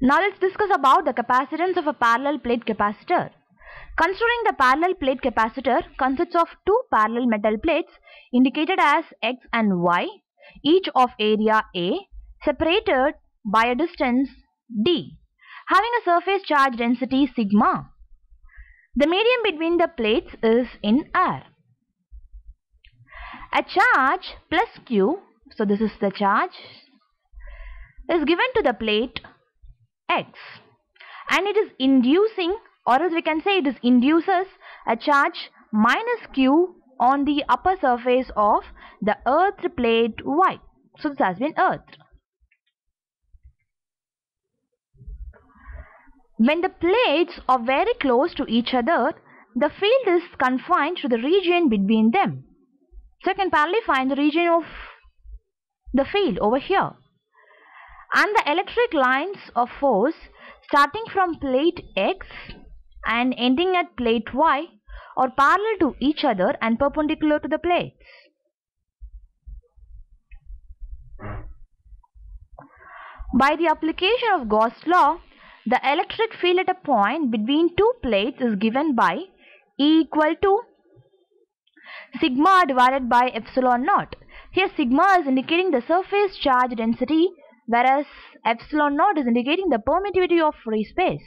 Now let's discuss about the capacitance of a parallel plate capacitor. Considering the parallel plate capacitor consists of two parallel metal plates indicated as X and Y, each of area A, separated by a distance d, having a surface charge density sigma. The medium between the plates is in air. A charge plus Q, so this is the charge, is given to the plate X and it is inducing or as we can say it is induces a charge minus Q on the upper surface of the earth plate Y. So this has been earth. When the plates are very close to each other, the field is confined to the region between them. So you can parallelly find the region of the field over here. And the electric lines of force starting from plate X and ending at plate Y are parallel to each other and perpendicular to the plates. By the application of Gauss law, the electric field at a point between two plates is given by E equal to sigma divided by epsilon naught. Here sigma is indicating the surface charge density whereas epsilon naught is indicating the permittivity of free space.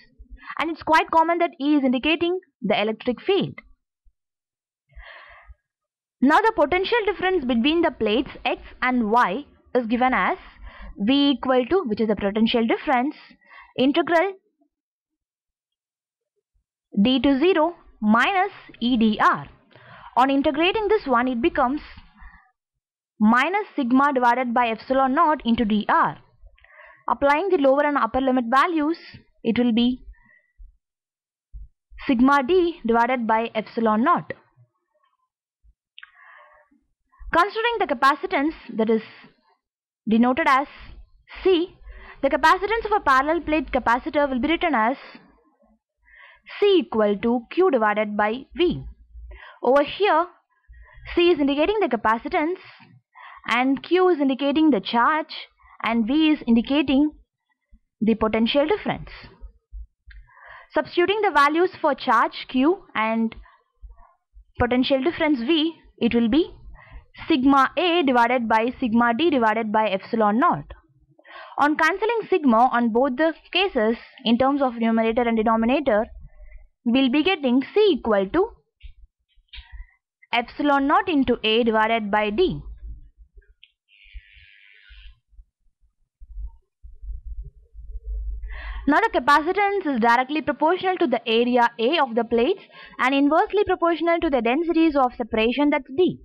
And it's quite common that E is indicating the electric field. Now the potential difference between the plates X and Y is given as V equal to which is the potential difference integral d to 0 minus EdR. On integrating this one it becomes minus sigma divided by epsilon naught into dr. Applying the lower and upper limit values it will be sigma d divided by epsilon naught. Considering the capacitance that is denoted as C, the capacitance of a parallel plate capacitor will be written as C equal to Q divided by V. Over here, C is indicating the capacitance and Q is indicating the charge and V is indicating the potential difference. Substituting the values for charge Q and potential difference V, it will be sigma A divided by sigma D divided by epsilon naught. On cancelling sigma on both the cases in terms of numerator and denominator, we'll be getting C equal to epsilon naught into A divided by D. Now the capacitance is directly proportional to the area A of the plates and inversely proportional to the densities of separation that's D.